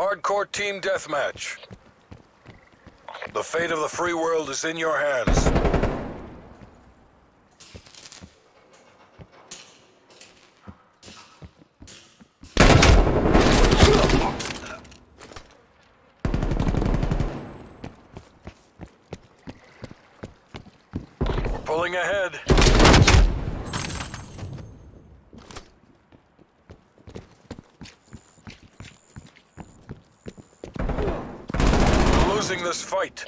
Hardcore team deathmatch. The fate of the free world is in your hands. We're pulling ahead. We're losing this fight.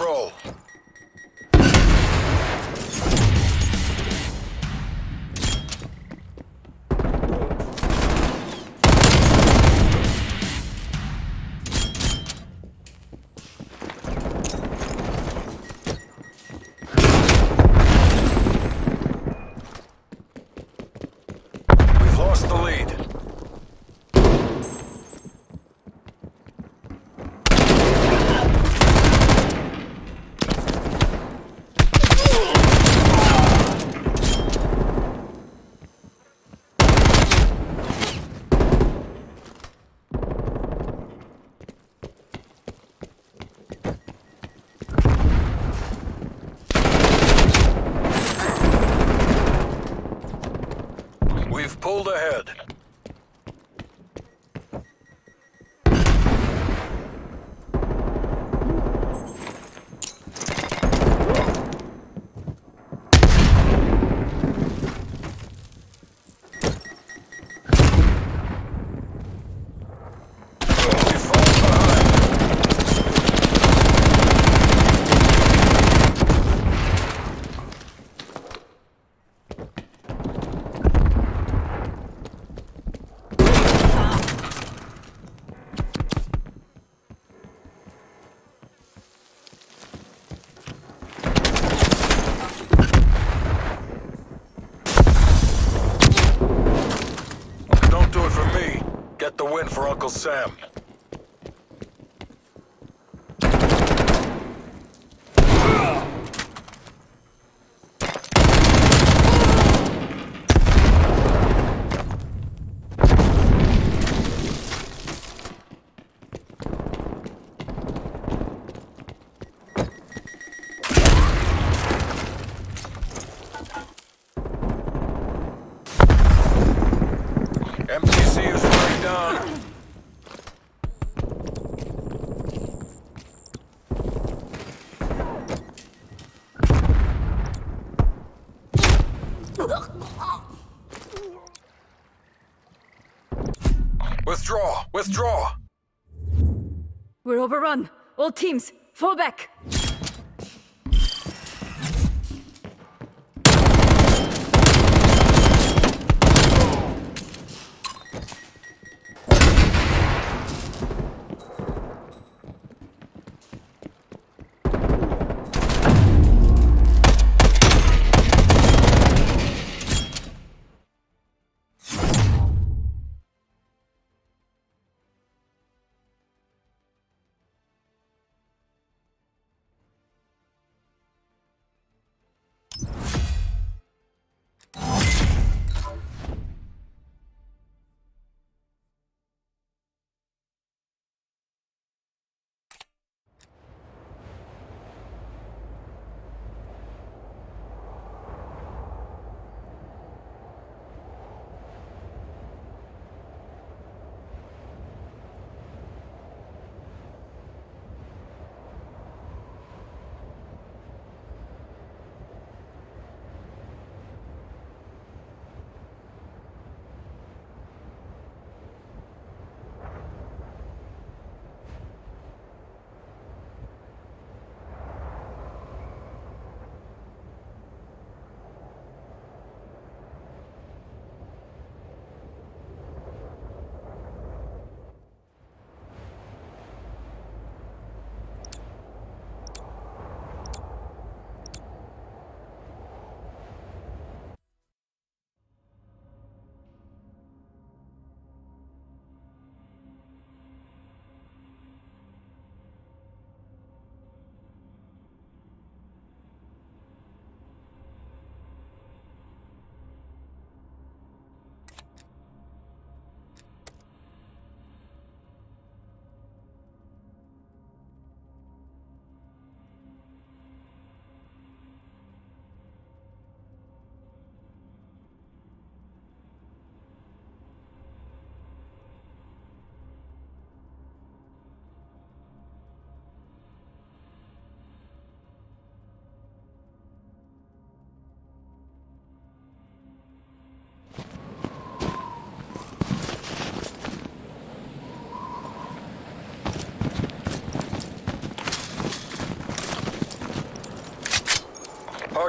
Control. Sam. All teams, fall back.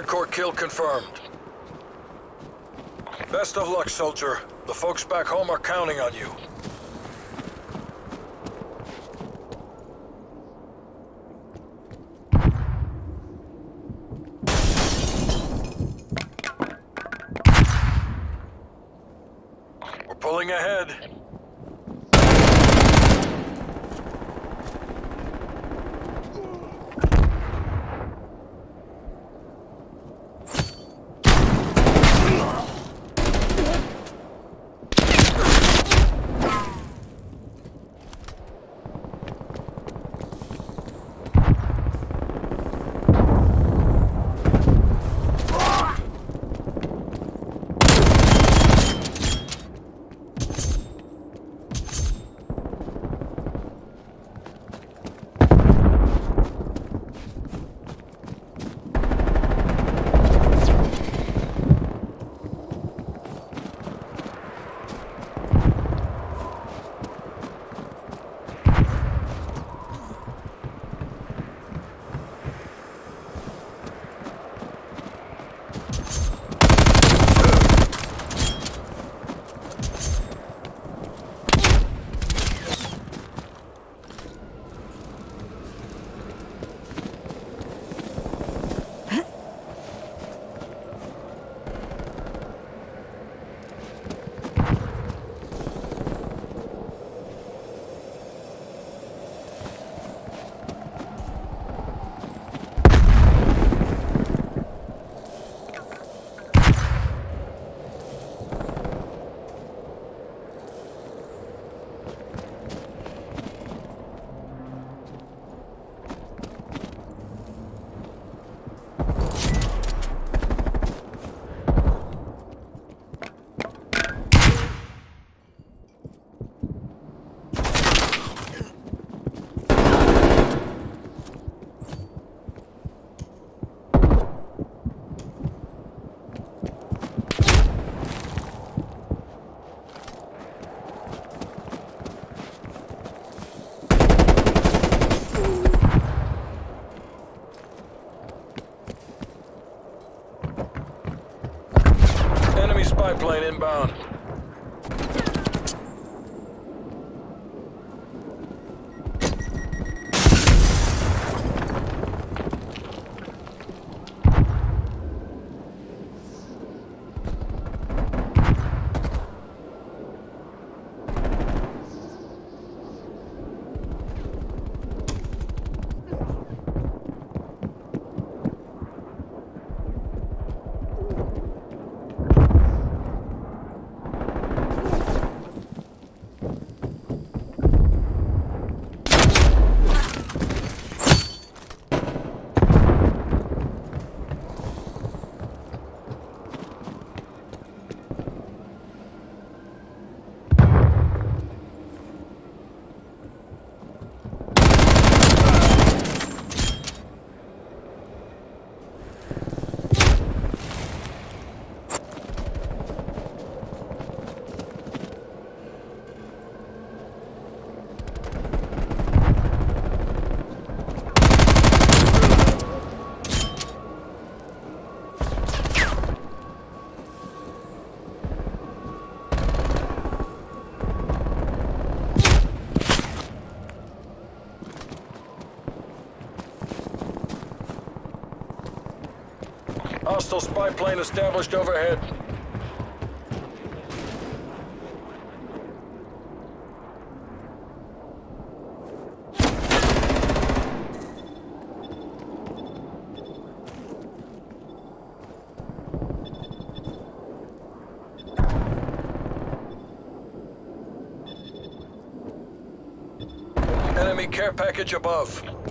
Hardcore kill confirmed. Best of luck, soldier. The folks back home are counting on you. Spy plane inbound. Hostile spy plane established overhead. Enemy care package above.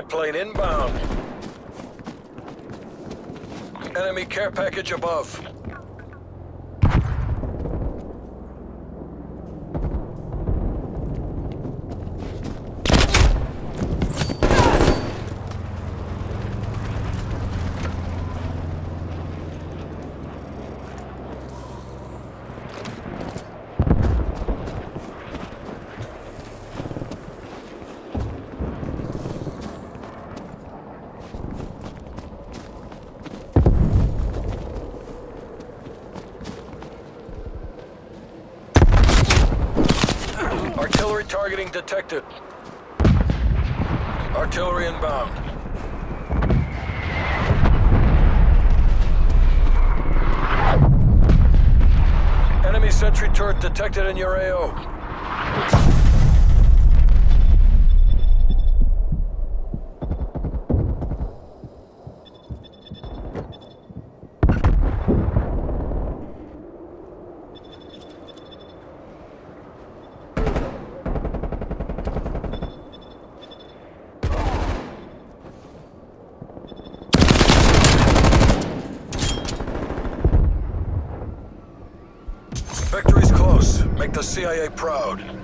plane inbound. Enemy care package above. Artillery targeting detected. Artillery inbound. Enemy sentry turret detected in your AO. The CIA proud.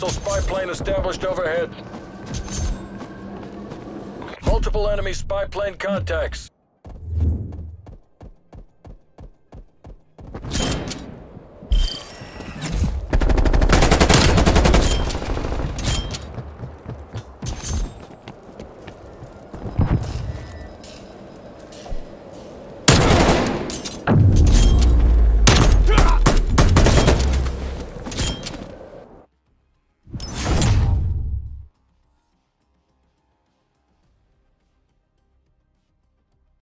Hostile spy plane established overhead. Multiple enemy spy plane contacts.